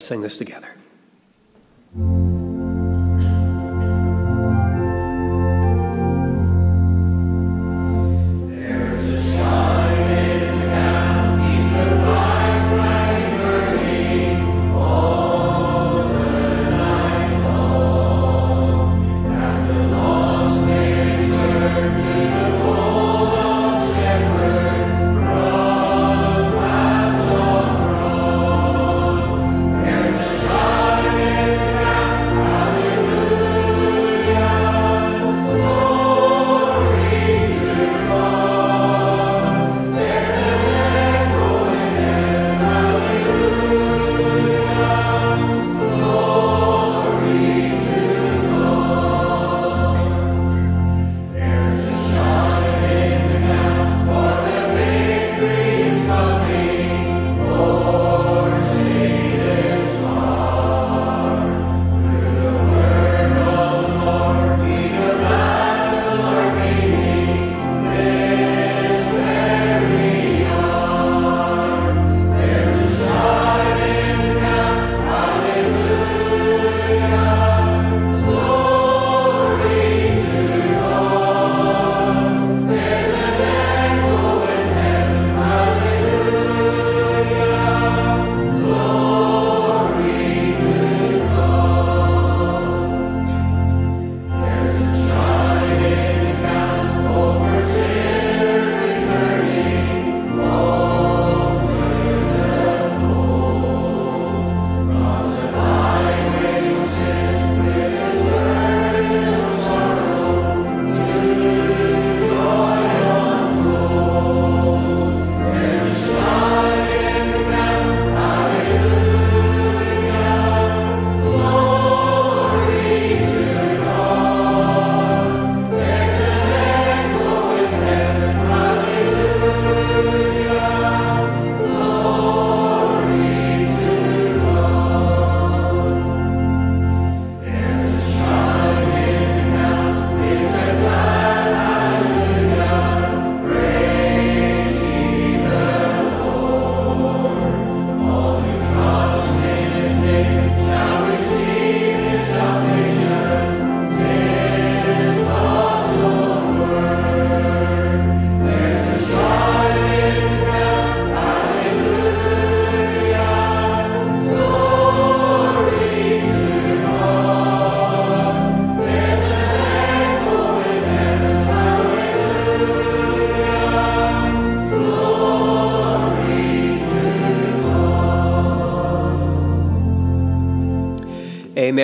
sing this together.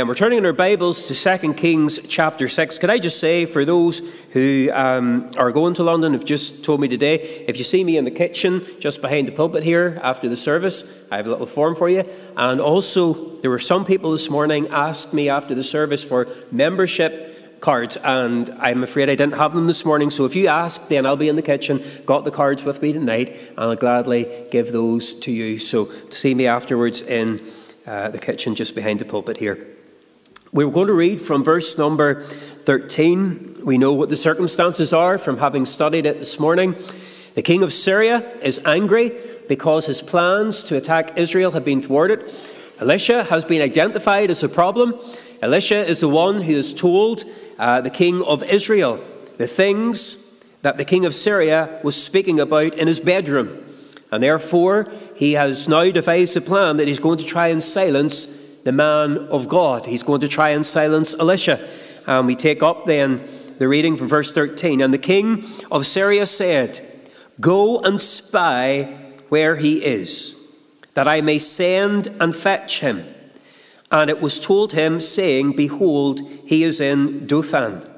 Amen. We're turning in our Bibles to 2 Kings chapter 6. Could I just say, for those who um, are going to London, have just told me today, if you see me in the kitchen just behind the pulpit here after the service, I have a little form for you. And also, there were some people this morning asked me after the service for membership cards, and I'm afraid I didn't have them this morning. So if you ask, then I'll be in the kitchen, got the cards with me tonight, and I'll gladly give those to you. So see me afterwards in uh, the kitchen just behind the pulpit here. We're going to read from verse number 13. We know what the circumstances are from having studied it this morning. The king of Syria is angry because his plans to attack Israel have been thwarted. Elisha has been identified as a problem. Elisha is the one who has told uh, the king of Israel the things that the king of Syria was speaking about in his bedroom. And therefore, he has now devised a plan that he's going to try and silence the man of God. He's going to try and silence Elisha. And we take up then the reading from verse 13. And the king of Syria said, Go and spy where he is, that I may send and fetch him. And it was told him, saying, Behold, he is in Dothan.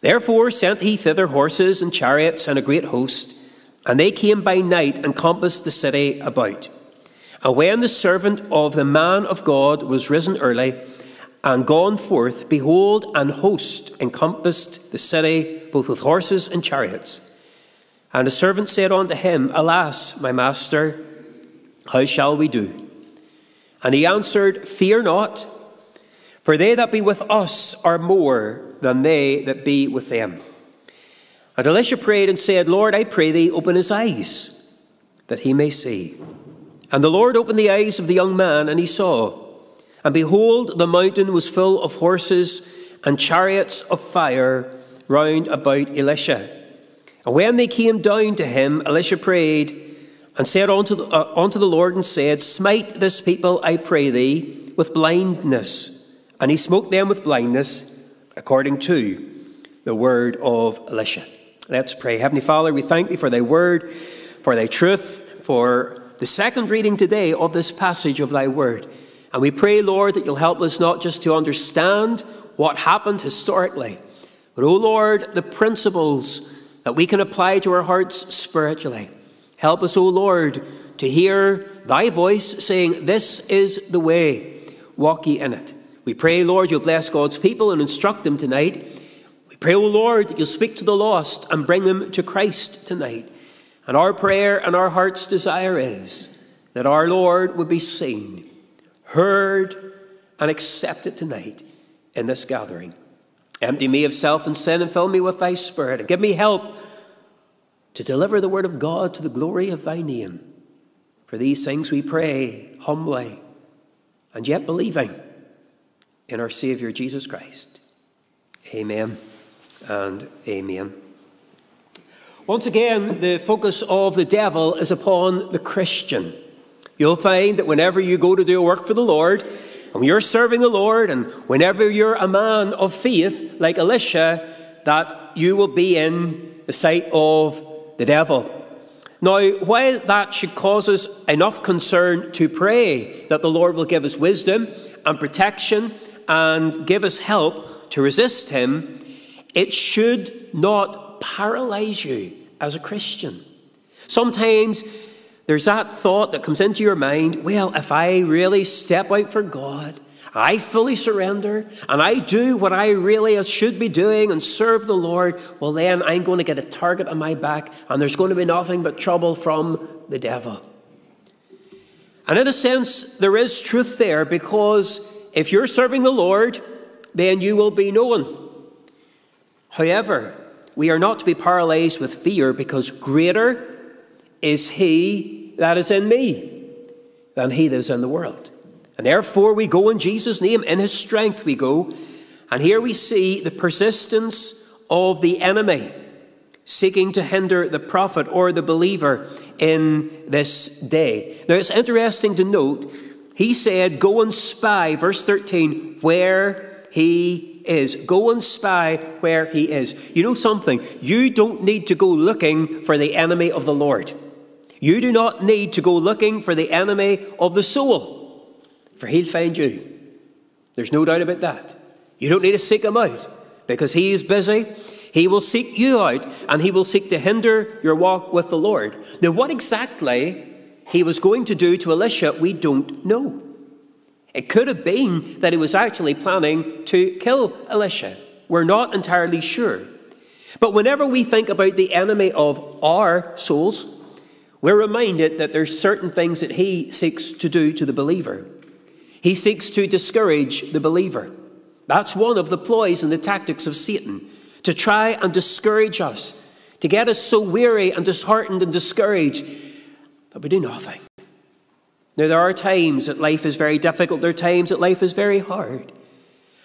Therefore sent he thither horses and chariots and a great host. And they came by night and compassed the city about. And when the servant of the man of God was risen early and gone forth, behold, an host encompassed the city, both with horses and chariots. And the servant said unto him, Alas, my master, how shall we do? And he answered, Fear not, for they that be with us are more than they that be with them. And Elisha prayed and said, Lord, I pray thee, open his eyes, that he may see. And the Lord opened the eyes of the young man, and he saw. And behold, the mountain was full of horses and chariots of fire round about Elisha. And when they came down to him, Elisha prayed and said unto the, uh, unto the Lord and said, Smite this people, I pray thee, with blindness. And he smote them with blindness, according to the word of Elisha. Let's pray. Heavenly Father, we thank thee for thy word, for thy truth, for the second reading today of this passage of thy word. And we pray, Lord, that you'll help us not just to understand what happened historically, but, oh Lord, the principles that we can apply to our hearts spiritually. Help us, O Lord, to hear thy voice saying, This is the way, walk ye in it. We pray, Lord, you'll bless God's people and instruct them tonight. We pray, O Lord, that you'll speak to the lost and bring them to Christ tonight. And our prayer and our heart's desire is that our Lord would be seen, heard, and accepted tonight in this gathering. Empty me of self and sin and fill me with thy spirit and give me help to deliver the word of God to the glory of thy name. For these things we pray humbly and yet believing in our Saviour Jesus Christ. Amen and amen. Once again, the focus of the devil is upon the Christian. You'll find that whenever you go to do a work for the Lord, and you're serving the Lord, and whenever you're a man of faith like Elisha, that you will be in the sight of the devil. Now, while that should cause us enough concern to pray that the Lord will give us wisdom and protection and give us help to resist him, it should not paralyze you as a Christian. Sometimes there's that thought that comes into your mind well, if I really step out for God, I fully surrender, and I do what I really should be doing and serve the Lord, well, then I'm going to get a target on my back, and there's going to be nothing but trouble from the devil. And in a sense, there is truth there because if you're serving the Lord, then you will be known. However, we are not to be paralyzed with fear because greater is He that is in me than He that is in the world. And therefore, we go in Jesus' name, in His strength we go. And here we see the persistence of the enemy seeking to hinder the prophet or the believer in this day. Now, it's interesting to note, he said, Go and spy, verse 13, where he is. Go and spy where he is. You know something? You don't need to go looking for the enemy of the Lord. You do not need to go looking for the enemy of the soul, for he'll find you. There's no doubt about that. You don't need to seek him out because he is busy. He will seek you out and he will seek to hinder your walk with the Lord. Now, what exactly he was going to do to Elisha, we don't know. It could have been that he was actually planning to kill Elisha. We're not entirely sure. But whenever we think about the enemy of our souls, we're reminded that there's certain things that he seeks to do to the believer. He seeks to discourage the believer. That's one of the ploys and the tactics of Satan to try and discourage us, to get us so weary and disheartened and discouraged that we do nothing. Now, there are times that life is very difficult, there are times that life is very hard.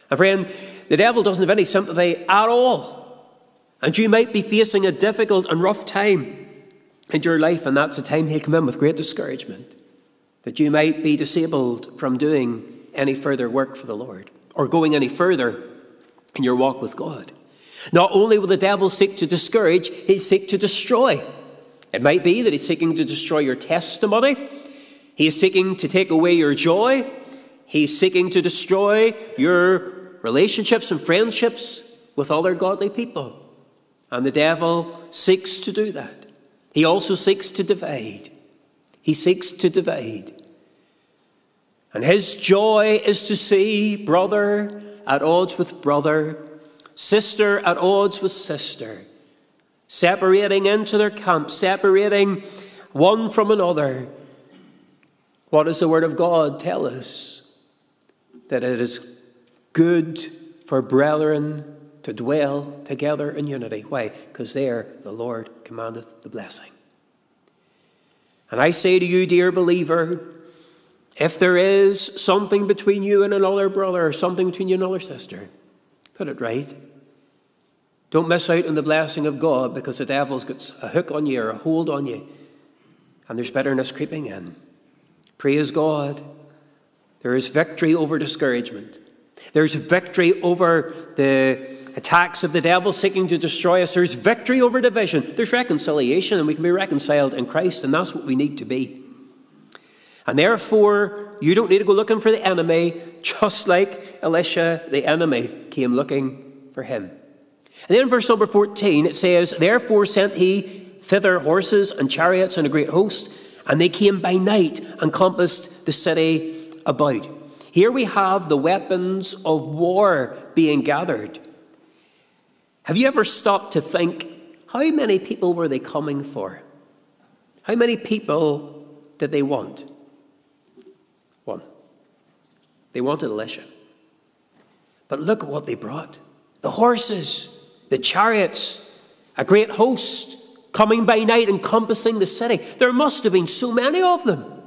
And, friend, the devil doesn't have any sympathy at all. And you might be facing a difficult and rough time in your life, and that's a time he'll come in with great discouragement that you might be disabled from doing any further work for the Lord or going any further in your walk with God. Not only will the devil seek to discourage, he'll seek to destroy. It might be that he's seeking to destroy your testimony. He is seeking to take away your joy. He's seeking to destroy your relationships and friendships with other godly people. And the devil seeks to do that. He also seeks to divide. He seeks to divide. And his joy is to see brother at odds with brother, sister at odds with sister, separating into their camp, separating one from another what does the Word of God tell us? That it is good for brethren to dwell together in unity. Why? Because there the Lord commandeth the blessing. And I say to you, dear believer, if there is something between you and another brother or something between you and another sister, put it right. Don't miss out on the blessing of God because the devil's got a hook on you or a hold on you and there's bitterness creeping in. Praise God. There is victory over discouragement. There's victory over the attacks of the devil seeking to destroy us. There's victory over division. There's reconciliation, and we can be reconciled in Christ, and that's what we need to be. And therefore, you don't need to go looking for the enemy, just like Elisha, the enemy, came looking for him. And then in verse number 14, it says, Therefore sent he thither horses and chariots and a great host, and they came by night and compassed the city about. Here we have the weapons of war being gathered. Have you ever stopped to think, how many people were they coming for? How many people did they want? One. They wanted Elisha. But look at what they brought the horses, the chariots, a great host coming by night, encompassing the city. There must have been so many of them.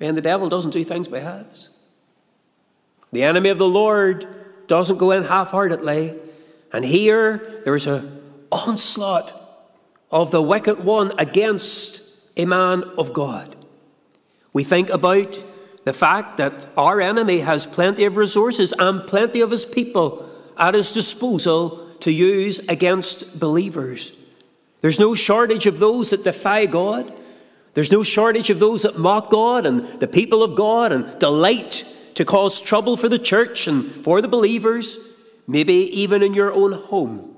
And the devil doesn't do things by halves. The enemy of the Lord doesn't go in half heartedly. And here there is an onslaught of the wicked one against a man of God. We think about the fact that our enemy has plenty of resources and plenty of his people at his disposal to use against believers. There's no shortage of those that defy God. There's no shortage of those that mock God and the people of God and delight to cause trouble for the church and for the believers, maybe even in your own home,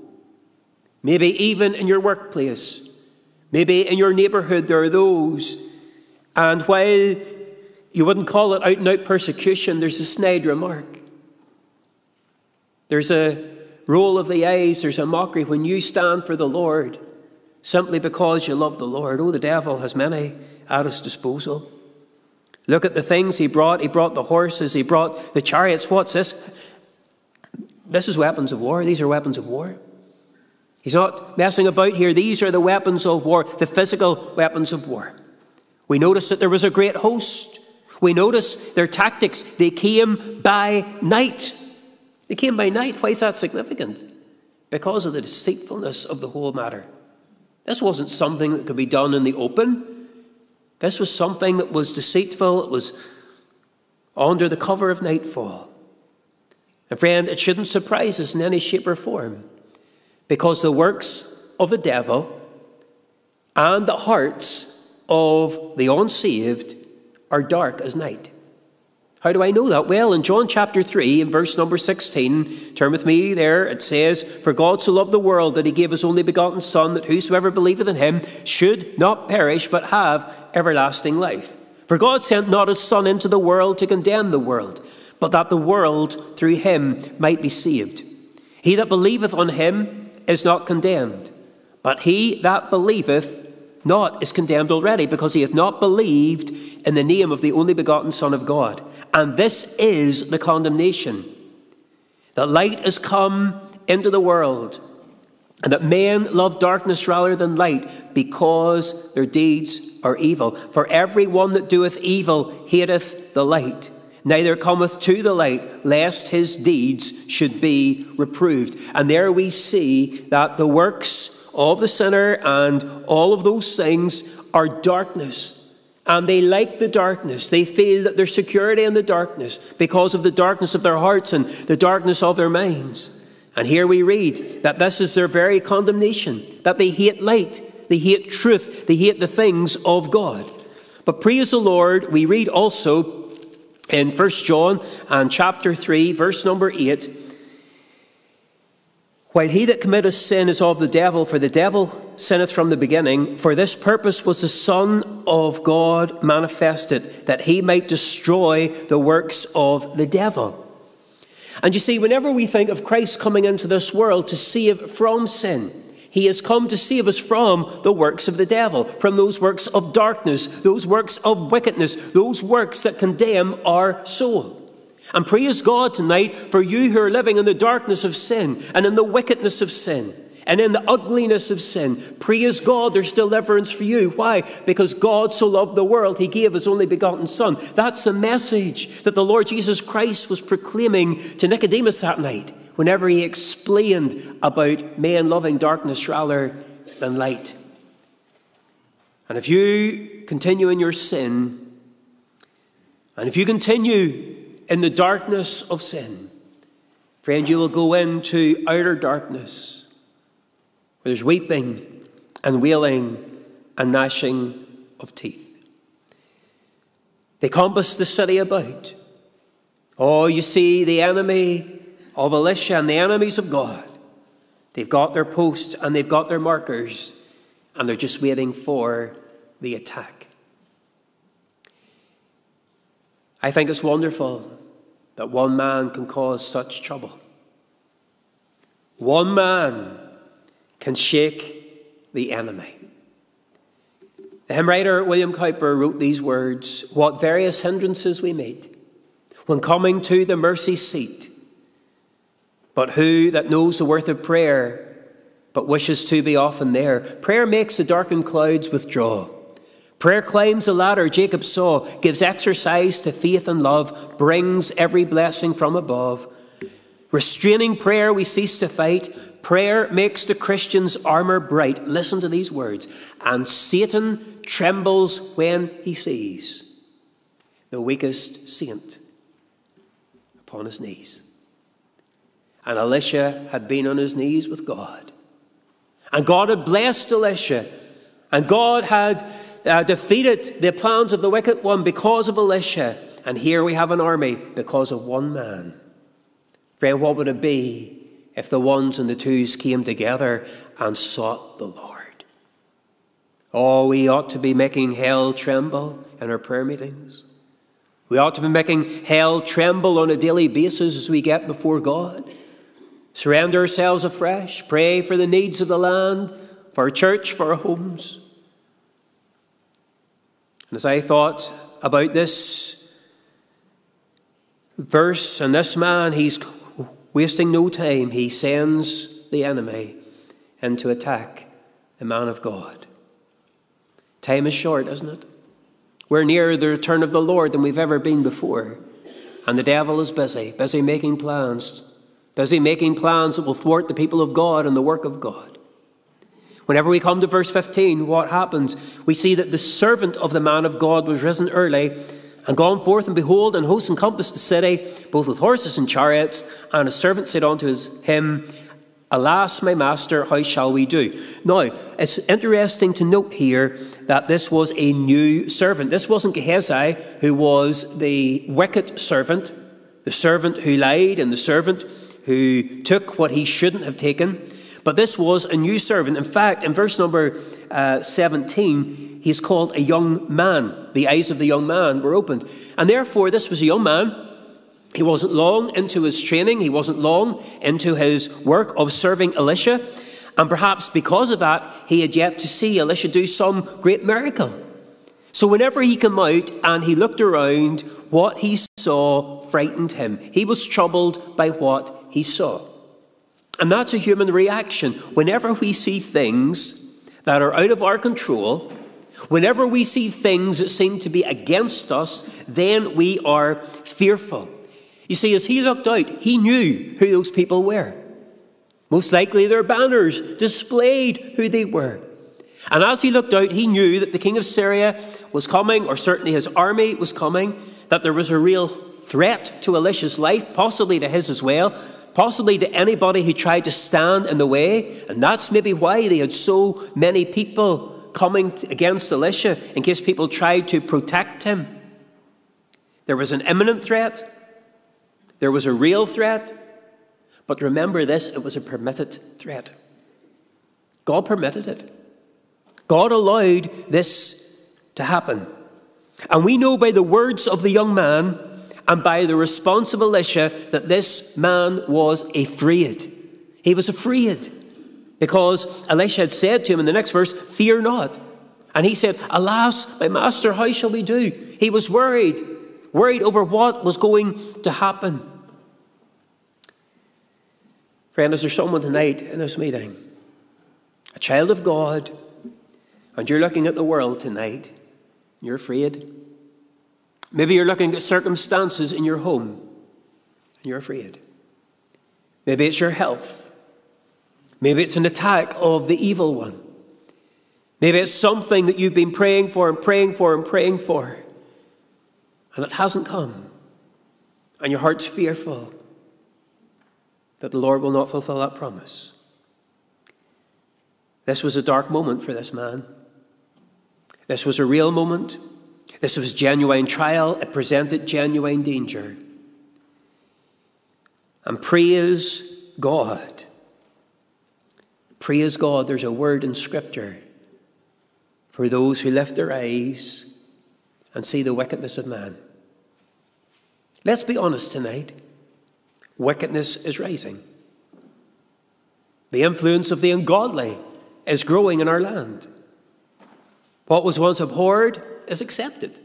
maybe even in your workplace, maybe in your neighborhood. There are those, and while you wouldn't call it out and out persecution, there's a snide remark. There's a roll of the eyes, there's a mockery when you stand for the Lord simply because you love the Lord. Oh, the devil has many at his disposal. Look at the things he brought. He brought the horses, he brought the chariots. What's this? This is weapons of war. These are weapons of war. He's not messing about here. These are the weapons of war, the physical weapons of war. We notice that there was a great host. We notice their tactics. They came by night. They came by night. Why is that significant? Because of the deceitfulness of the whole matter. This wasn't something that could be done in the open. This was something that was deceitful. It was under the cover of nightfall. And friend, it shouldn't surprise us in any shape or form because the works of the devil and the hearts of the unsaved are dark as night. How do I know that? Well, in John chapter 3, in verse number 16, turn with me there, it says, For God so loved the world that he gave his only begotten Son, that whosoever believeth in him should not perish, but have everlasting life. For God sent not his Son into the world to condemn the world, but that the world through him might be saved. He that believeth on him is not condemned, but he that believeth not is condemned already, because he hath not believed in the name of the only begotten Son of God. And this is the condemnation that light has come into the world, and that men love darkness rather than light because their deeds are evil. For every one that doeth evil hateth the light, neither cometh to the light, lest his deeds should be reproved. And there we see that the works of the sinner and all of those things are darkness and they like the darkness. They feel that there's security in the darkness because of the darkness of their hearts and the darkness of their minds. And here we read that this is their very condemnation, that they hate light, they hate truth, they hate the things of God. But praise the Lord, we read also in 1 John and chapter 3, verse number 8 while he that committeth sin is of the devil, for the devil sinneth from the beginning, for this purpose was the Son of God manifested, that he might destroy the works of the devil. And you see, whenever we think of Christ coming into this world to save from sin, he has come to save us from the works of the devil, from those works of darkness, those works of wickedness, those works that condemn our soul. And praise God tonight for you who are living in the darkness of sin and in the wickedness of sin. and in the ugliness of sin, praise God, there's deliverance for you. Why? Because God so loved the world, He gave His only begotten Son. That's the message that the Lord Jesus Christ was proclaiming to Nicodemus that night whenever He explained about men loving darkness rather than light. And if you continue in your sin, and if you continue in the darkness of sin, friend, you will go into outer darkness where there's weeping and wailing and gnashing of teeth. They compass the city about. Oh, you see, the enemy of Elisha and the enemies of God, they've got their posts and they've got their markers, and they're just waiting for the attack. I think it's wonderful that one man can cause such trouble. One man can shake the enemy. The hymn writer William Cowper wrote these words What various hindrances we meet when coming to the mercy seat. But who that knows the worth of prayer but wishes to be often there? Prayer makes the darkened clouds withdraw. Prayer climbs the ladder Jacob saw, gives exercise to faith and love, brings every blessing from above. Restraining prayer, we cease to fight. Prayer makes the Christian's armour bright. Listen to these words. And Satan trembles when he sees the weakest saint upon his knees. And Elisha had been on his knees with God. And God had blessed Elisha. And God had uh, defeated the plans of the wicked one because of Elisha. And here we have an army because of one man. Friend, what would it be if the ones and the twos came together and sought the Lord? Oh, we ought to be making hell tremble in our prayer meetings. We ought to be making hell tremble on a daily basis as we get before God. Surrender ourselves afresh. Pray for the needs of the land, for our church, for our homes. And as I thought about this verse and this man, he's wasting no time. He sends the enemy in to attack the man of God. Time is short, isn't it? We're nearer the return of the Lord than we've ever been before. And the devil is busy, busy making plans, busy making plans that will thwart the people of God and the work of God. Whenever we come to verse 15, what happens? We see that the servant of the man of God was risen early and gone forth, and behold, an host encompassed the city, both with horses and chariots. And a servant said unto his, him, Alas, my master, how shall we do? Now, it's interesting to note here that this was a new servant. This wasn't Gehazi, who was the wicked servant, the servant who lied, and the servant who took what he shouldn't have taken. But this was a new servant. In fact, in verse number uh, 17, he's called a young man. The eyes of the young man were opened. And therefore, this was a young man. He wasn't long into his training, he wasn't long into his work of serving Elisha. And perhaps because of that, he had yet to see Elisha do some great miracle. So whenever he came out and he looked around, what he saw frightened him. He was troubled by what he saw. And that's a human reaction. Whenever we see things that are out of our control, whenever we see things that seem to be against us, then we are fearful. You see, as he looked out, he knew who those people were. Most likely their banners displayed who they were. And as he looked out, he knew that the king of Syria was coming, or certainly his army was coming, that there was a real threat to Elisha's life, possibly to his as well, possibly to anybody who tried to stand in the way. And that's maybe why they had so many people coming against Elisha in case people tried to protect him. There was an imminent threat, there was a real threat, but remember this it was a permitted threat. God permitted it. God allowed this to happen. And we know by the words of the young man and by the response of Elisha that this man was afraid. He was afraid because Elisha had said to him in the next verse, Fear not. And he said, Alas, my master, how shall we do? He was worried, worried over what was going to happen. Friend, is there someone tonight in this meeting a child of God, and you're looking at the world tonight, you're afraid. Maybe you're looking at circumstances in your home, and you're afraid. Maybe it's your health. Maybe it's an attack of the evil one. Maybe it's something that you've been praying for and praying for and praying for, and it hasn't come. And your heart's fearful that the Lord will not fulfill that promise. This was a dark moment for this man. This was a real moment. This was genuine trial. It presented genuine danger. And praise God. Praise God, there's a word in Scripture for those who lift their eyes and see the wickedness of man. Let's be honest tonight. Wickedness is rising. The influence of the ungodly is growing in our land. What was once abhorred is accepted.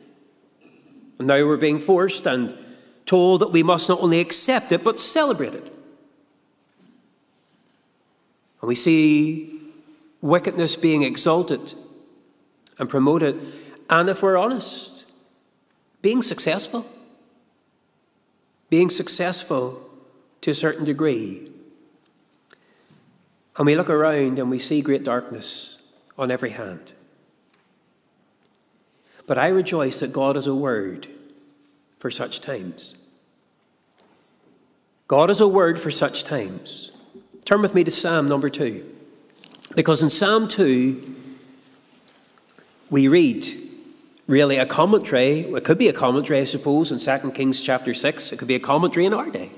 And now we're being forced and told that we must not only accept it, but celebrate it. And we see wickedness being exalted and promoted, and if we're honest, being successful. Being successful to a certain degree. And we look around and we see great darkness on every hand. But I rejoice that God has a word for such times. God has a word for such times. Turn with me to Psalm number two. Because in Psalm 2, we read really a commentary. It could be a commentary, I suppose, in 2 Kings chapter 6. It could be a commentary in our day.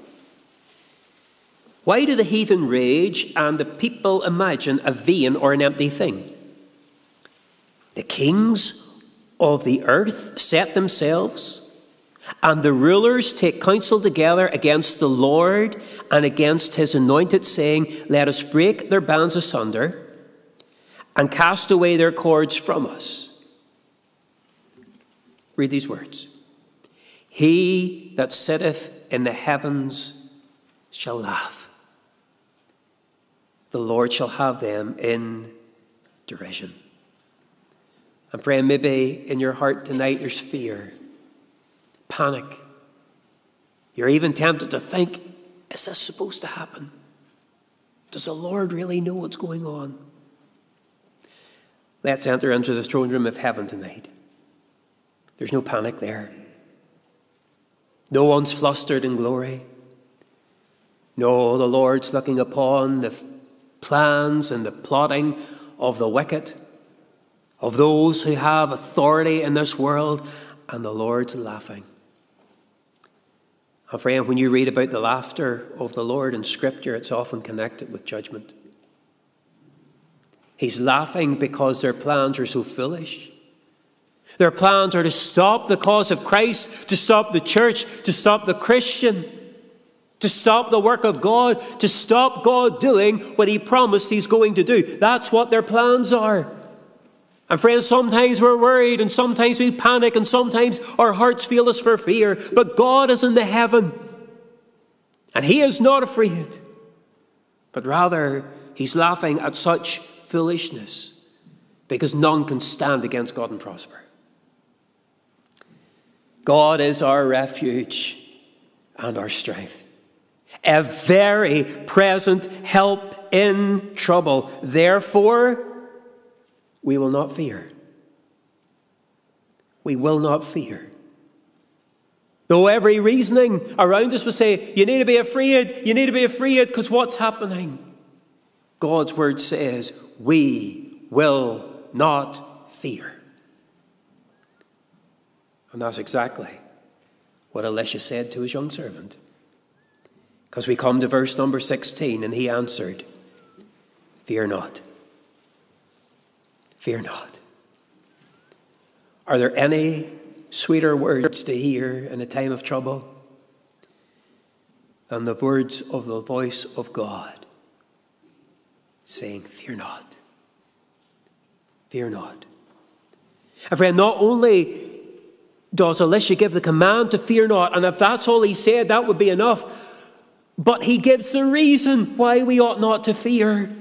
Why do the heathen rage and the people imagine a vain or an empty thing? The kings of the earth set themselves, and the rulers take counsel together against the Lord and against his anointed, saying, Let us break their bands asunder and cast away their cords from us. Read these words He that sitteth in the heavens shall laugh the Lord shall have them in derision. And friend, maybe in your heart tonight there's fear, panic. You're even tempted to think, is this supposed to happen? Does the Lord really know what's going on? Let's enter into the throne room of heaven tonight. There's no panic there. No one's flustered in glory. No, the Lord's looking upon the plans and the plotting of the wicked, of those who have authority in this world, and the Lord's laughing. And friend, when you read about the laughter of the Lord in Scripture, it's often connected with judgment. He's laughing because their plans are so foolish. Their plans are to stop the cause of Christ, to stop the church, to stop the Christian to stop the work of God, to stop God doing what He promised He's going to do. That's what their plans are. And friends, sometimes we're worried and sometimes we panic and sometimes our hearts feel us for fear. But God is in the heaven and He is not afraid, but rather He's laughing at such foolishness because none can stand against God and prosper. God is our refuge and our strength a very present help in trouble. Therefore, we will not fear. We will not fear. Though every reasoning around us would say, you need to be afraid, you need to be afraid because what's happening? God's word says, we will not fear. And that's exactly what Elisha said to his young servant. Because we come to verse number 16, and he answered, Fear not. Fear not. Are there any sweeter words to hear in a time of trouble than the words of the voice of God saying, Fear not. Fear not. And friend, not only does Elisha give the command to fear not, and if that's all he said, that would be enough. But he gives the reason why we ought not to fear.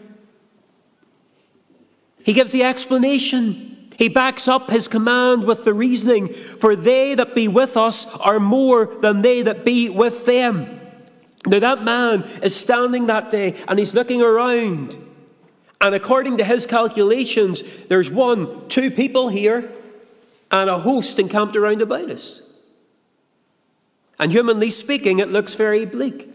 He gives the explanation. He backs up his command with the reasoning For they that be with us are more than they that be with them. Now, that man is standing that day and he's looking around. And according to his calculations, there's one, two people here, and a host encamped around about us. And humanly speaking, it looks very bleak.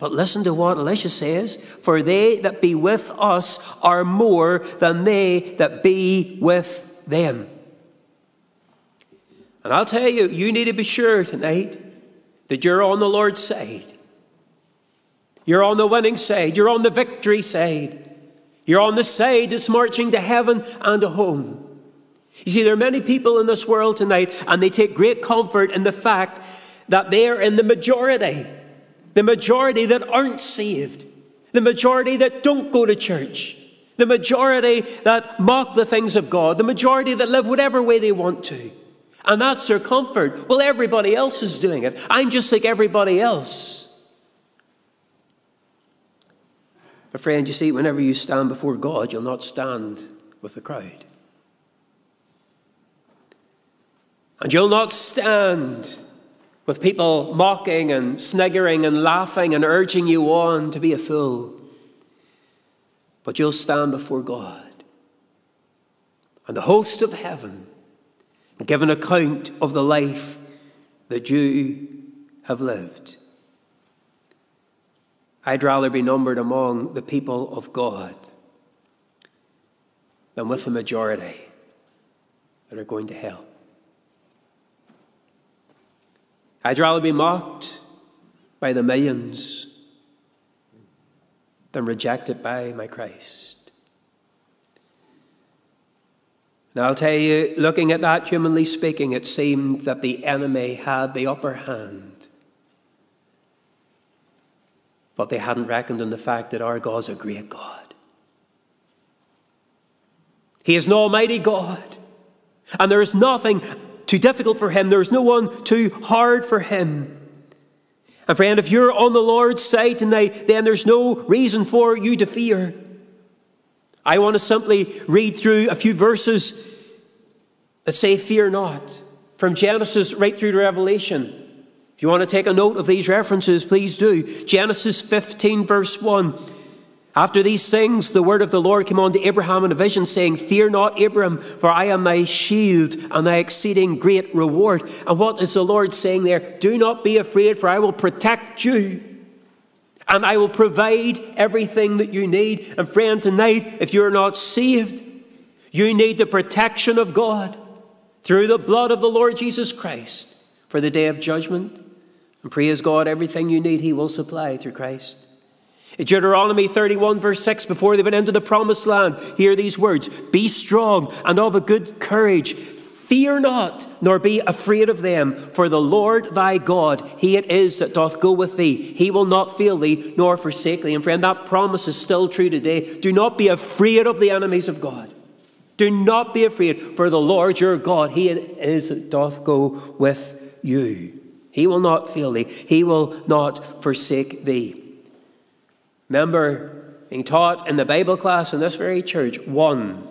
But listen to what Elisha says For they that be with us are more than they that be with them. And I'll tell you, you need to be sure tonight that you're on the Lord's side. You're on the winning side. You're on the victory side. You're on the side that's marching to heaven and to home. You see, there are many people in this world tonight, and they take great comfort in the fact that they are in the majority. The majority that aren't saved. The majority that don't go to church. The majority that mock the things of God. The majority that live whatever way they want to. And that's their comfort. Well, everybody else is doing it. I'm just like everybody else. But, friend, you see, whenever you stand before God, you'll not stand with the crowd. And you'll not stand with people mocking and sniggering and laughing and urging you on to be a fool. But you'll stand before God and the host of heaven and give an account of the life that you have lived. I'd rather be numbered among the people of God than with the majority that are going to hell. I'd rather be mocked by the millions than rejected by my Christ. Now, I'll tell you, looking at that, humanly speaking, it seemed that the enemy had the upper hand. But they hadn't reckoned on the fact that our God's a great God. He is an almighty God. And there is nothing too difficult for him. There's no one too hard for him. And friend, if you're on the Lord's side tonight, then there's no reason for you to fear. I want to simply read through a few verses that say, Fear not, from Genesis right through to Revelation. If you want to take a note of these references, please do. Genesis 15, verse 1. After these things, the word of the Lord came on to Abraham in a vision, saying, Fear not, Abram, for I am thy shield and thy exceeding great reward. And what is the Lord saying there? Do not be afraid, for I will protect you. And I will provide everything that you need. And friend, tonight, if you're not saved, you need the protection of God through the blood of the Lord Jesus Christ for the day of judgment. And praise God, everything you need, He will supply through Christ. Deuteronomy 31, verse 6, before they went into the promised land, hear these words Be strong and of a good courage. Fear not, nor be afraid of them, for the Lord thy God, he it is that doth go with thee. He will not fail thee, nor forsake thee. And friend, that promise is still true today. Do not be afraid of the enemies of God. Do not be afraid, for the Lord your God, he it is that doth go with you. He will not fail thee, he will not forsake thee. Remember being taught in the Bible class in this very church one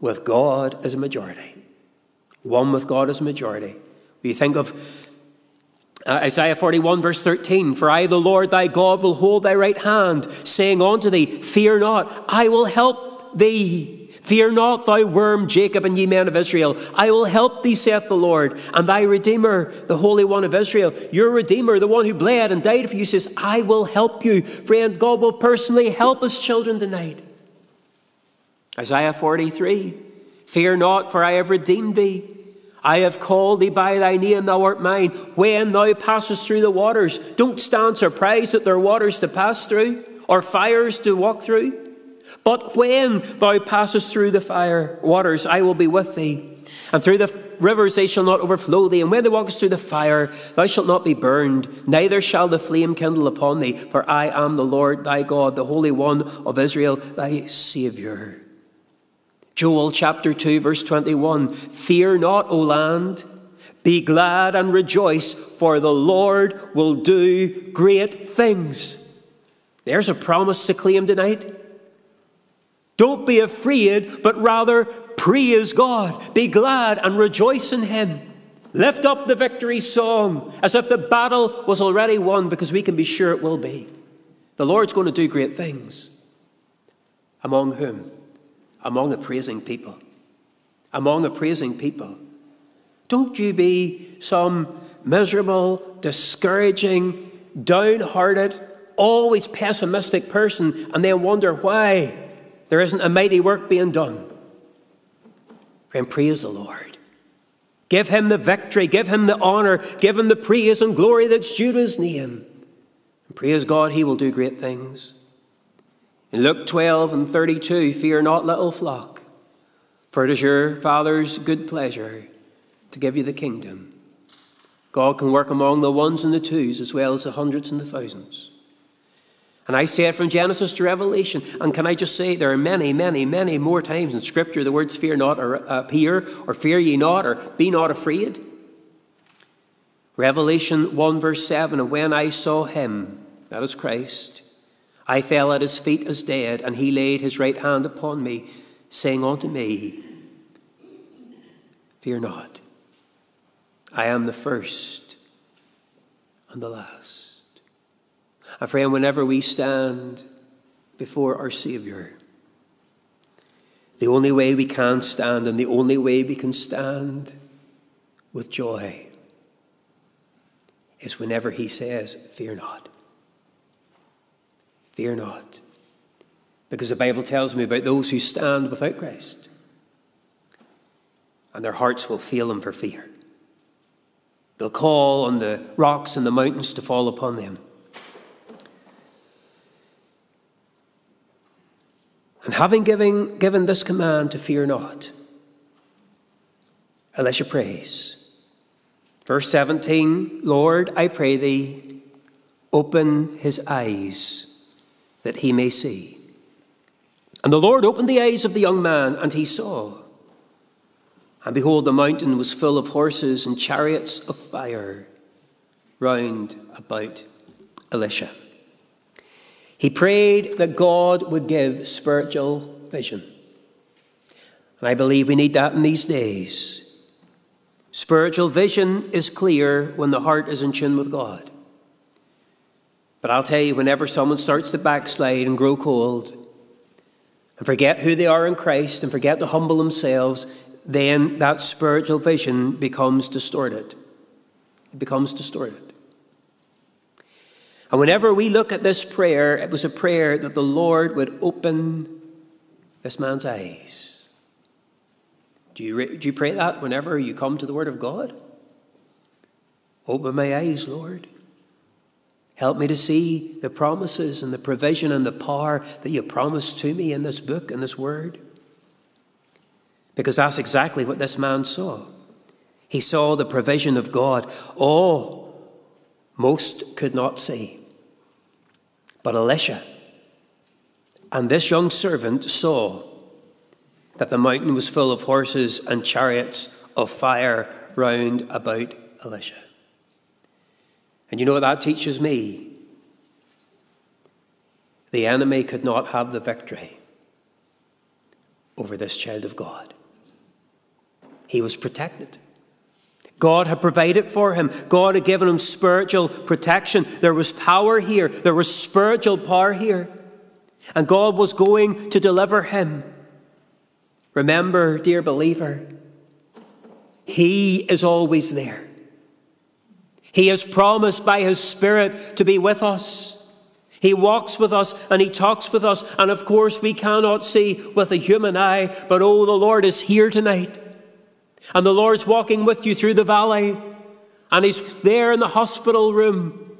with God as a majority. One with God as a majority. We think of uh, Isaiah 41, verse 13 For I, the Lord thy God, will hold thy right hand, saying unto thee, Fear not, I will help thee. Fear not, thou worm Jacob and ye men of Israel. I will help thee, saith the Lord, and thy Redeemer, the Holy One of Israel. Your Redeemer, the one who bled and died for you, says, I will help you. Friend, God will personally help his children tonight. Isaiah 43 Fear not, for I have redeemed thee. I have called thee by thy name, thou art mine. When thou passest through the waters, don't stand surprised that their waters to pass through or fires to walk through. But when thou passest through the fire waters, I will be with thee. And through the rivers they shall not overflow thee. And when thou walkest through the fire, thou shalt not be burned, neither shall the flame kindle upon thee. For I am the Lord thy God, the Holy One of Israel, thy Saviour. Joel chapter 2, verse 21 Fear not, O land, be glad and rejoice, for the Lord will do great things. There's a promise to claim tonight. Don't be afraid, but rather praise God. Be glad and rejoice in Him. Lift up the victory song as if the battle was already won because we can be sure it will be. The Lord's going to do great things. Among whom? Among a praising people. Among a praising people. Don't you be some miserable, discouraging, downhearted, always pessimistic person and then wonder why there isn't a mighty work being done. And praise the Lord. Give him the victory, give him the honor, give him the praise and glory that's due to his name. And praise God, he will do great things. In Luke 12 and 32, fear not, little flock, for it is your Father's good pleasure to give you the kingdom. God can work among the ones and the twos as well as the hundreds and the thousands. And I say it from Genesis to Revelation. And can I just say, there are many, many, many more times in Scripture the words fear not or uh, appear, or fear ye not, or be not afraid. Revelation 1, verse 7 And when I saw him, that is Christ, I fell at his feet as dead, and he laid his right hand upon me, saying unto me, Fear not, I am the first and the last. And friend, whenever we stand before our Saviour, the only way we can stand and the only way we can stand with joy is whenever He says, Fear not. Fear not. Because the Bible tells me about those who stand without Christ, and their hearts will fail them for fear. They'll call on the rocks and the mountains to fall upon them. And having given, given this command to fear not, Elisha prays. Verse 17 Lord, I pray thee, open his eyes that he may see. And the Lord opened the eyes of the young man, and he saw. And behold, the mountain was full of horses and chariots of fire round about Elisha. He prayed that God would give spiritual vision. And I believe we need that in these days. Spiritual vision is clear when the heart is in tune with God. But I'll tell you, whenever someone starts to backslide and grow cold and forget who they are in Christ and forget to humble themselves, then that spiritual vision becomes distorted. It becomes distorted. And whenever we look at this prayer, it was a prayer that the Lord would open this man's eyes. Do you, do you pray that whenever you come to the Word of God? Open my eyes, Lord. Help me to see the promises and the provision and the power that you promised to me in this book and this Word. Because that's exactly what this man saw. He saw the provision of God. Oh, most could not see. But Elisha and this young servant saw that the mountain was full of horses and chariots of fire round about Elisha. And you know what that teaches me? The enemy could not have the victory over this child of God. He was protected. God had provided for him. God had given him spiritual protection. There was power here. There was spiritual power here. And God was going to deliver him. Remember, dear believer, He is always there. He has promised by His Spirit to be with us. He walks with us and He talks with us. And of course, we cannot see with a human eye, but oh, the Lord is here tonight. And the Lord's walking with you through the valley, and He's there in the hospital room,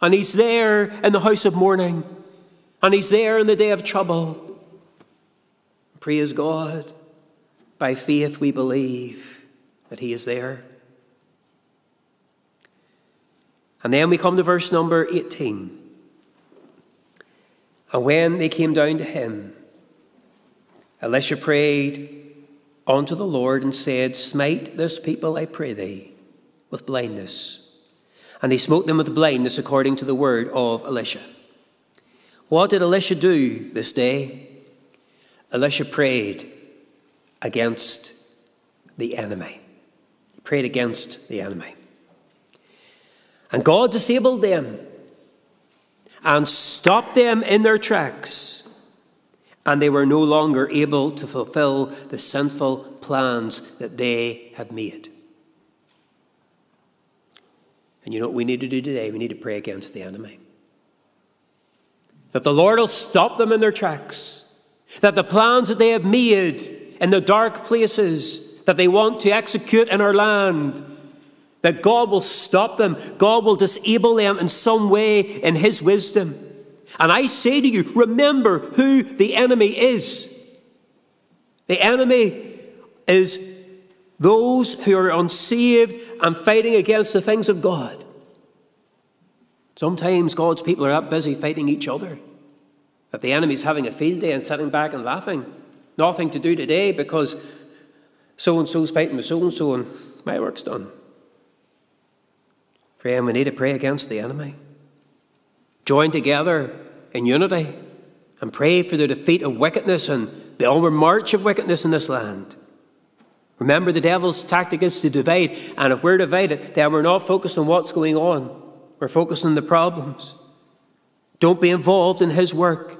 and He's there in the house of mourning, and He's there in the day of trouble. Praise God. By faith, we believe that He is there. And then we come to verse number 18. And when they came down to him, Elisha prayed unto the Lord and said, Smite this people, I pray thee, with blindness. And he smote them with blindness according to the word of Elisha. What did Elisha do this day? Elisha prayed against the enemy. He prayed against the enemy. And God disabled them and stopped them in their tracks, and they were no longer able to fulfill the sinful plans that they had made. And you know what we need to do today? We need to pray against the enemy. That the Lord will stop them in their tracks. That the plans that they have made in the dark places that they want to execute in our land, that God will stop them. God will disable them in some way in His wisdom. And I say to you, remember who the enemy is. The enemy is those who are unsaved and fighting against the things of God. Sometimes God's people are that busy fighting each other that the enemy's having a field day and sitting back and laughing. Nothing to do today because so and so's fighting with so and so and my work's done. Friend, we need to pray against the enemy. Join together in unity and pray for the defeat of wickedness and the onward march of wickedness in this land. Remember, the devil's tactic is to divide, and if we're divided, then we're not focused on what's going on. We're focused on the problems. Don't be involved in his work.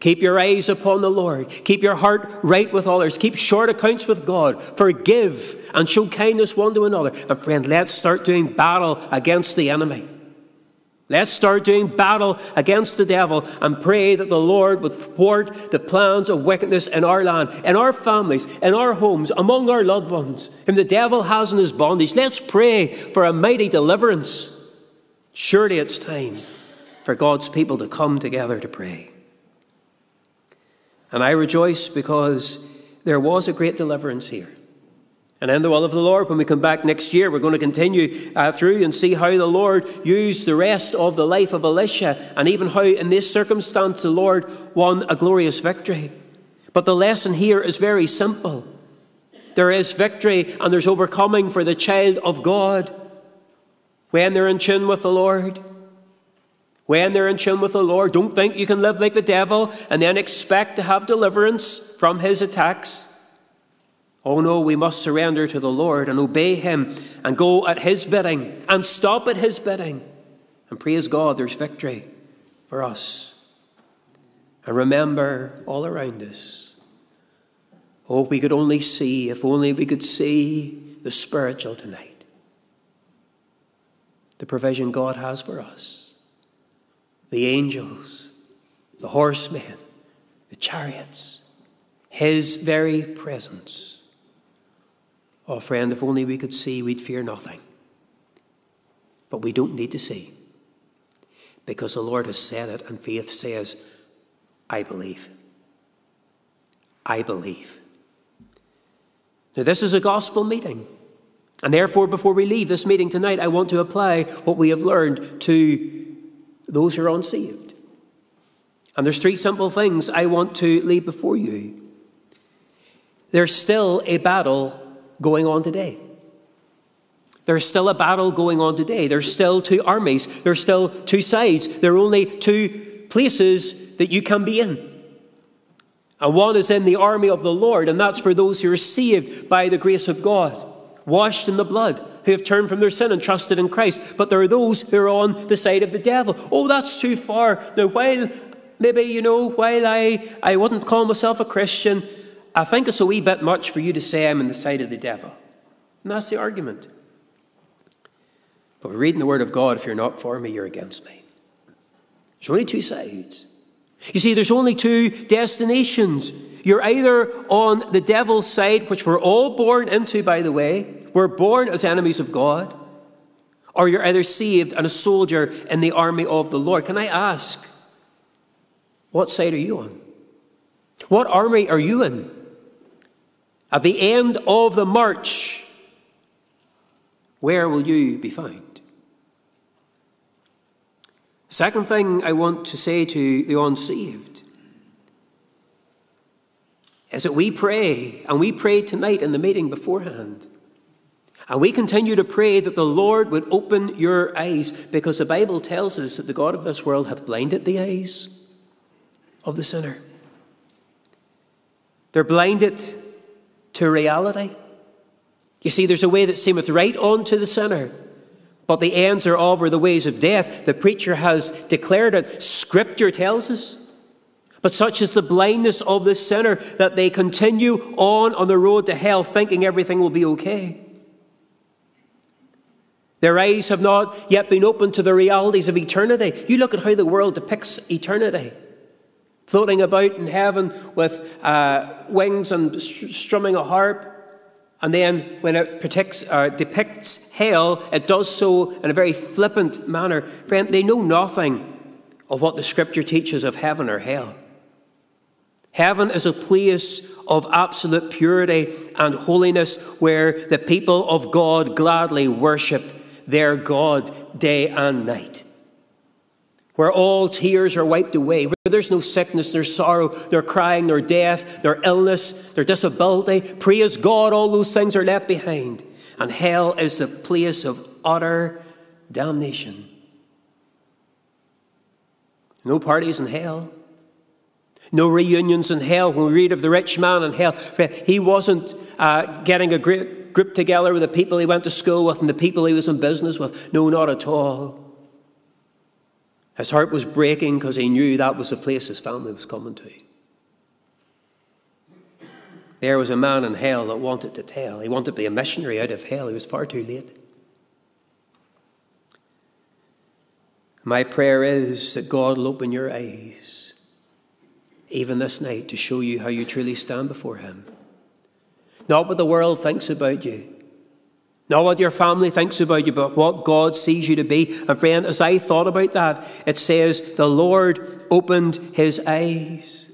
Keep your eyes upon the Lord. Keep your heart right with others. Keep short accounts with God. Forgive and show kindness one to another. And friend, let's start doing battle against the enemy. Let's start doing battle against the devil and pray that the Lord would thwart the plans of wickedness in our land, in our families, in our homes, among our loved ones, whom the devil has in his bondage. Let's pray for a mighty deliverance. Surely it's time for God's people to come together to pray. And I rejoice because there was a great deliverance here. And in the will of the Lord, when we come back next year, we're going to continue uh, through and see how the Lord used the rest of the life of Elisha and even how, in this circumstance, the Lord won a glorious victory. But the lesson here is very simple there is victory and there's overcoming for the child of God when they're in tune with the Lord. When they're in tune with the Lord, don't think you can live like the devil and then expect to have deliverance from his attacks. Oh no, we must surrender to the Lord and obey Him and go at His bidding and stop at His bidding. And praise God, there's victory for us. And remember all around us. Oh, we could only see, if only we could see the spiritual tonight. The provision God has for us. The angels, the horsemen, the chariots, His very presence. Oh, friend, if only we could see, we'd fear nothing. But we don't need to see because the Lord has said it, and faith says, I believe. I believe. Now, this is a gospel meeting. And therefore, before we leave this meeting tonight, I want to apply what we have learned to those who are unsaved. And there's three simple things I want to leave before you. There's still a battle going on today. There's still a battle going on today. There's still two armies. There's still two sides. There are only two places that you can be in. And one is in the army of the Lord, and that's for those who are saved by the grace of God, washed in the blood, who have turned from their sin and trusted in Christ. But there are those who are on the side of the devil. Oh, that's too far. Now, while maybe, you know, while I, I wouldn't call myself a Christian, I think it's a wee bit much for you to say I'm on the side of the devil. And that's the argument. But we're reading the Word of God if you're not for me, you're against me. There's only two sides. You see, there's only two destinations. You're either on the devil's side, which we're all born into, by the way, we're born as enemies of God, or you're either saved and a soldier in the army of the Lord. Can I ask, what side are you on? What army are you in? At the end of the march, where will you be found? Second thing I want to say to the unsaved is that we pray, and we pray tonight in the meeting beforehand. And we continue to pray that the Lord would open your eyes because the Bible tells us that the God of this world hath blinded the eyes of the sinner. They're blinded to reality. You see, there's a way that seemeth right unto the sinner, but the ends are over the ways of death. The preacher has declared it. Scripture tells us. But such is the blindness of the sinner that they continue on on the road to hell thinking everything will be okay. Their eyes have not yet been opened to the realities of eternity. You look at how the world depicts eternity floating about in heaven with uh, wings and strumming a harp. And then when it uh, depicts hell, it does so in a very flippant manner. Friend, they know nothing of what the scripture teaches of heaven or hell. Heaven is a place of absolute purity and holiness where the people of God gladly worship their God day and night where all tears are wiped away, where there's no sickness, nor sorrow, nor crying, nor death, nor illness, nor disability. Praise God, all those things are left behind. And hell is the place of utter damnation. No parties in hell. No reunions in hell. When we read of the rich man in hell, he wasn't uh, getting a group together with the people he went to school with and the people he was in business with. No, not at all. His heart was breaking because he knew that was the place his family was coming to. There was a man in hell that wanted to tell. He wanted to be a missionary out of hell. He was far too late. My prayer is that God will open your eyes, even this night, to show you how you truly stand before Him. Not what the world thinks about you, not what your family thinks about you, but what God sees you to be. And friend, as I thought about that, it says, the Lord opened his eyes.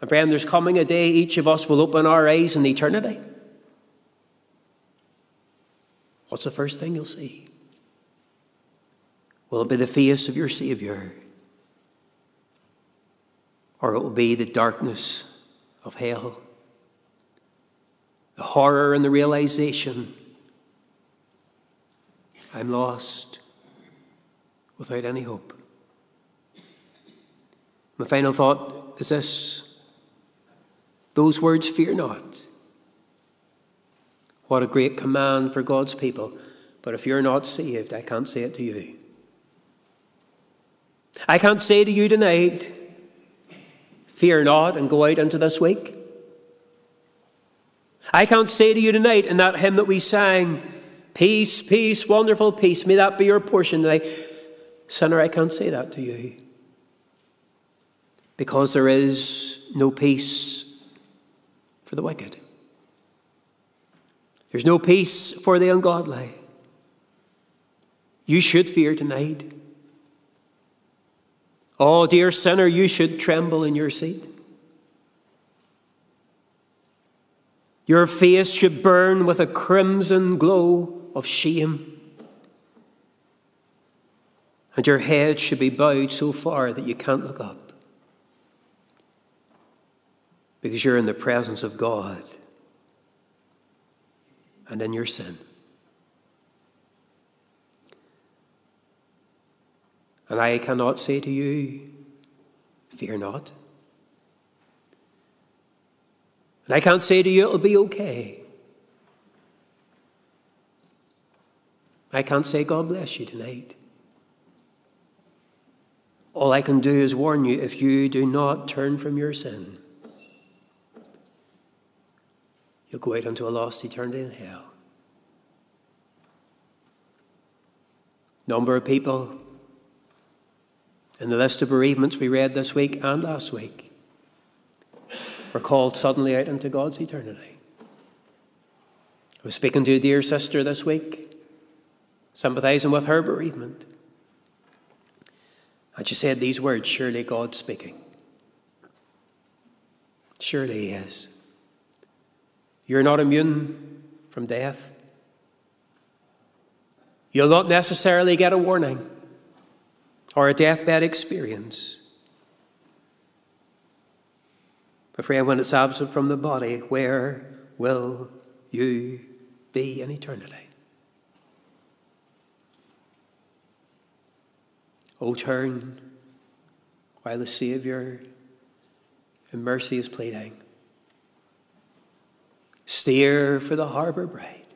And friend, there's coming a day each of us will open our eyes in eternity. What's the first thing you'll see? Will it be the face of your Saviour? Or it will be the darkness of hell? The horror and the realization I'm lost without any hope. My final thought is this those words, fear not. What a great command for God's people. But if you're not saved, I can't say it to you. I can't say to you tonight, fear not and go out into this week. I can't say to you tonight in that hymn that we sang, Peace, peace, wonderful peace, may that be your portion tonight. Sinner, I can't say that to you. Because there is no peace for the wicked. There's no peace for the ungodly. You should fear tonight. Oh, dear sinner, you should tremble in your seat. Your face should burn with a crimson glow of shame. And your head should be bowed so far that you can't look up. Because you're in the presence of God and in your sin. And I cannot say to you, Fear not. And I can't say to you, it'll be okay. I can't say, God bless you tonight. All I can do is warn you if you do not turn from your sin, you'll go out into a lost eternity in hell. Number of people in the list of bereavements we read this week and last week were called suddenly out into God's eternity. I was speaking to a dear sister this week, sympathizing with her bereavement. And she said these words Surely God's speaking. Surely He is. You're not immune from death. You'll not necessarily get a warning or a deathbed experience. But friend, when it's absent from the body, where will you be in eternity? O turn while the Saviour in mercy is pleading. Steer for the harbour bright.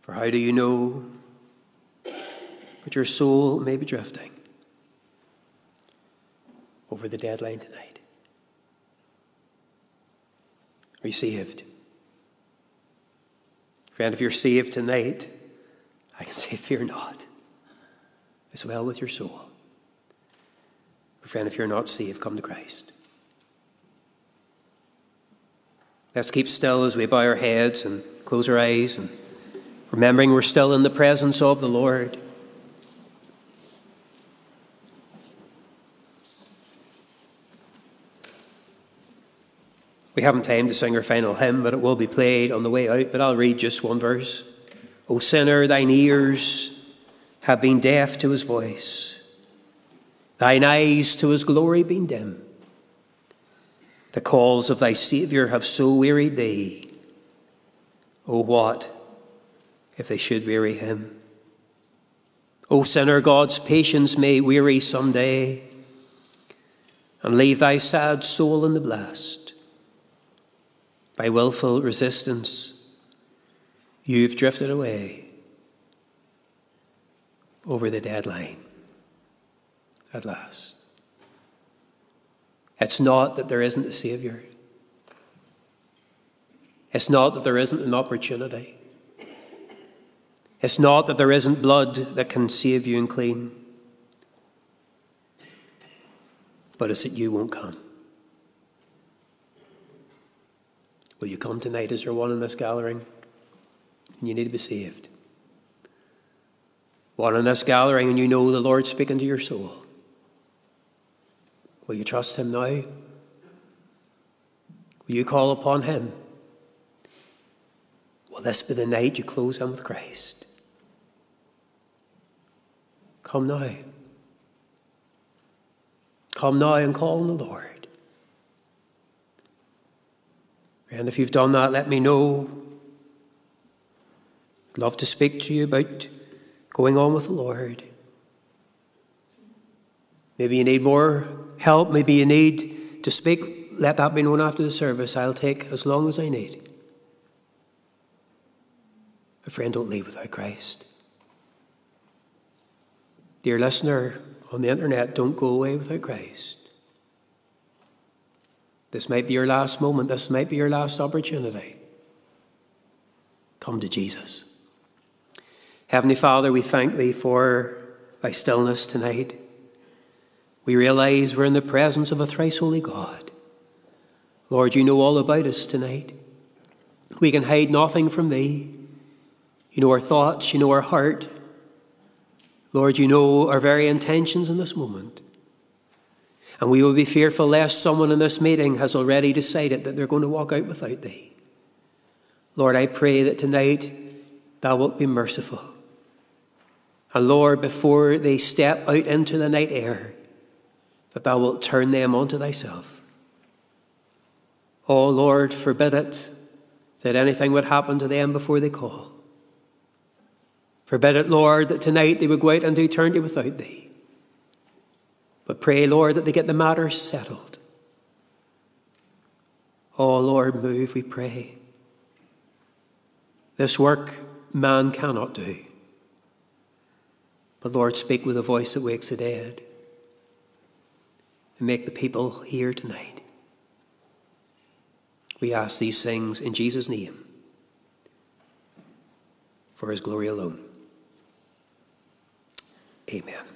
For how do you know but your soul may be drifting over the deadline tonight? Are you saved? Friend, if you're saved tonight, I can say, fear not, as well with your soul. But friend, if you're not saved, come to Christ. Let's keep still as we bow our heads and close our eyes and remembering we're still in the presence of the Lord. We haven't time to sing our final hymn, but it will be played on the way out. But I'll read just one verse. O sinner, thine ears have been deaf to his voice, thine eyes to his glory been dim. The calls of thy Saviour have so wearied thee. O what if they should weary him? O sinner, God's patience may weary some day, and leave thy sad soul in the blast. By wilful resistance, you've drifted away over the deadline at last. It's not that there isn't a Saviour. It's not that there isn't an opportunity. It's not that there isn't blood that can save you and clean. But it's that you won't come. Will you come tonight? Is there one in this gathering? And you need to be saved. One in this gathering, and you know the Lord speaking to your soul. Will you trust Him now? Will you call upon Him? Will this be the night you close in with Christ? Come now. Come now and call on the Lord. And if you've done that, let me know. I'd love to speak to you about going on with the Lord. Maybe you need more help. Maybe you need to speak. Let that be known after the service. I'll take as long as I need. A friend, don't leave without Christ. Dear listener on the internet, don't go away without Christ. This might be your last moment. This might be your last opportunity. Come to Jesus. Heavenly Father, we thank Thee for Thy stillness tonight. We realize we're in the presence of a thrice holy God. Lord, you know all about us tonight. We can hide nothing from Thee. You know our thoughts, you know our heart. Lord, you know our very intentions in this moment. And we will be fearful lest someone in this meeting has already decided that they're going to walk out without Thee. Lord, I pray that tonight Thou wilt be merciful. And Lord, before they step out into the night air, that thou wilt turn them unto thyself. Oh Lord, forbid it that anything would happen to them before they call. Forbid it, Lord, that tonight they would go out into eternity without thee. But pray, Lord, that they get the matter settled. Oh Lord, move, we pray. This work man cannot do. But Lord, speak with a voice that wakes the dead and make the people here tonight. We ask these things in Jesus' name for his glory alone. Amen.